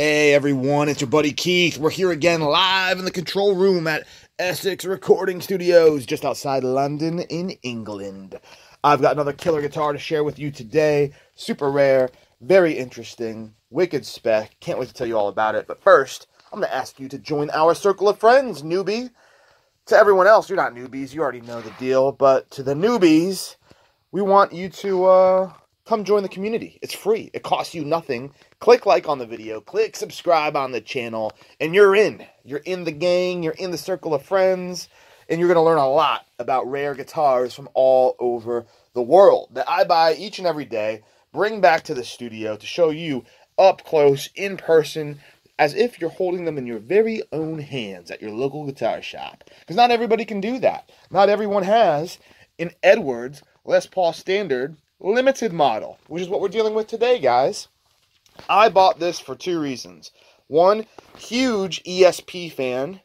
Hey everyone, it's your buddy Keith. We're here again live in the control room at Essex Recording Studios just outside London in England. I've got another killer guitar to share with you today. Super rare, very interesting, wicked spec. Can't wait to tell you all about it. But first, I'm going to ask you to join our circle of friends, newbie. To everyone else, you're not newbies, you already know the deal. But to the newbies, we want you to uh, come join the community. It's free. It costs you nothing. Click like on the video, click subscribe on the channel, and you're in. You're in the gang, you're in the circle of friends, and you're going to learn a lot about rare guitars from all over the world that I buy each and every day, bring back to the studio to show you up close, in person, as if you're holding them in your very own hands at your local guitar shop. Because not everybody can do that. Not everyone has an Edwards Les Paul Standard limited model, which is what we're dealing with today, guys. I bought this for two reasons. One, huge ESP fan.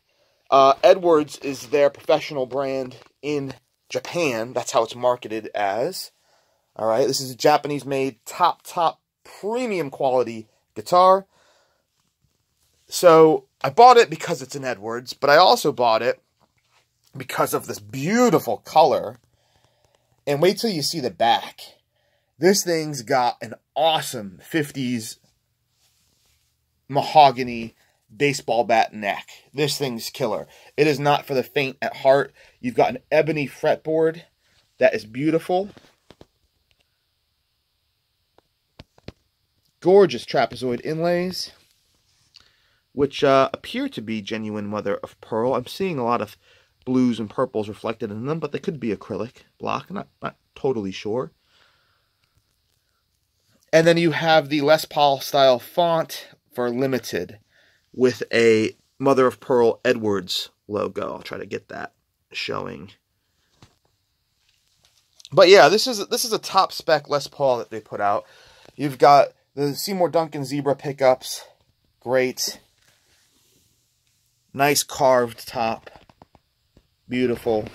Uh, Edwards is their professional brand in Japan. That's how it's marketed as. All right, this is a Japanese made, top, top, premium quality guitar. So I bought it because it's an Edwards, but I also bought it because of this beautiful color. And wait till you see the back. This thing's got an awesome 50s mahogany baseball bat neck. This thing's killer. It is not for the faint at heart. You've got an ebony fretboard that is beautiful. Gorgeous trapezoid inlays, which uh, appear to be genuine mother of pearl. I'm seeing a lot of blues and purples reflected in them, but they could be acrylic block. I'm not, not totally sure. And then you have the Les Paul style font for limited with a mother of pearl Edwards logo. I'll try to get that showing. But yeah, this is this is a top spec Les Paul that they put out. You've got the Seymour Duncan Zebra pickups. Great. Nice carved top. Beautiful.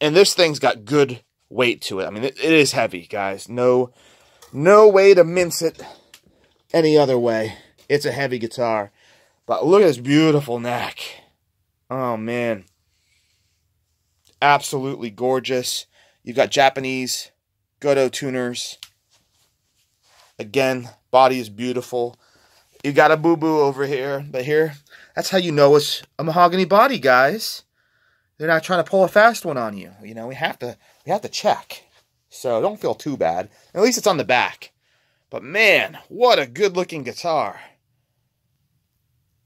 And this thing's got good weight to it. I mean, it, it is heavy, guys. No, no way to mince it any other way. It's a heavy guitar. But look at this beautiful neck. Oh, man. Absolutely gorgeous. You've got Japanese Gotoh tuners. Again, body is beautiful. You got a boo-boo over here. But here, that's how you know it's a mahogany body, guys. They're not trying to pull a fast one on you. You know, we have to we have to check. So don't feel too bad. At least it's on the back. But man, what a good looking guitar.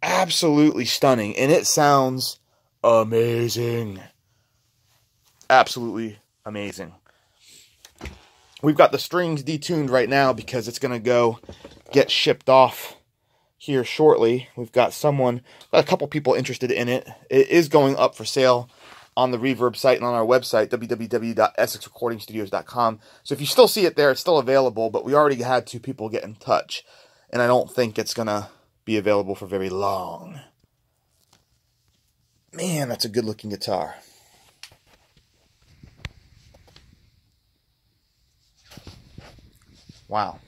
Absolutely stunning. And it sounds amazing. Absolutely amazing. We've got the strings detuned right now because it's going to go get shipped off here shortly. We've got someone, got a couple people interested in it. It is going up for sale on the Reverb site and on our website, www.essexrecordingstudios.com. So if you still see it there, it's still available, but we already had two people get in touch. And I don't think it's going to be available for very long. Man, that's a good looking guitar. Wow.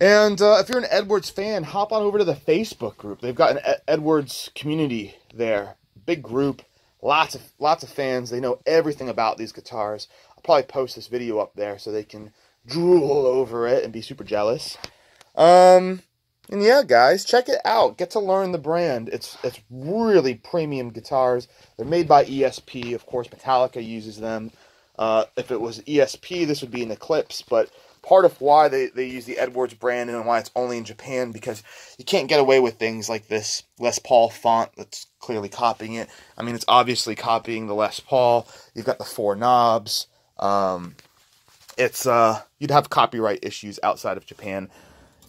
And uh, if you're an Edwards fan, hop on over to the Facebook group. They've got an Edwards community there. Big group. Lots of lots of fans. They know everything about these guitars. I'll probably post this video up there so they can drool over it and be super jealous. Um, and yeah, guys, check it out. Get to learn the brand. It's it's really premium guitars. They're made by ESP. Of course, Metallica uses them. Uh, if it was ESP, this would be an Eclipse, but part of why they, they use the Edwards brand and why it's only in Japan because you can't get away with things like this Les Paul font that's clearly copying it. I mean, it's obviously copying the Les Paul. You've got the four knobs. Um, it's uh, you'd have copyright issues outside of Japan,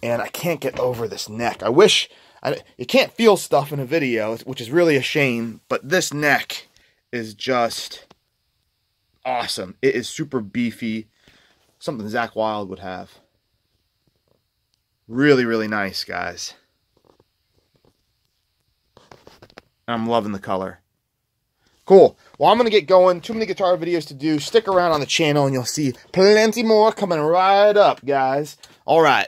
and I can't get over this neck. I wish I, you can't feel stuff in a video, which is really a shame. But this neck is just awesome. It is super beefy something Zakk Wylde would have. Really, really nice, guys. I'm loving the color. Cool. Well, I'm going to get going. Too many guitar videos to do. Stick around on the channel and you'll see plenty more coming right up, guys. All right.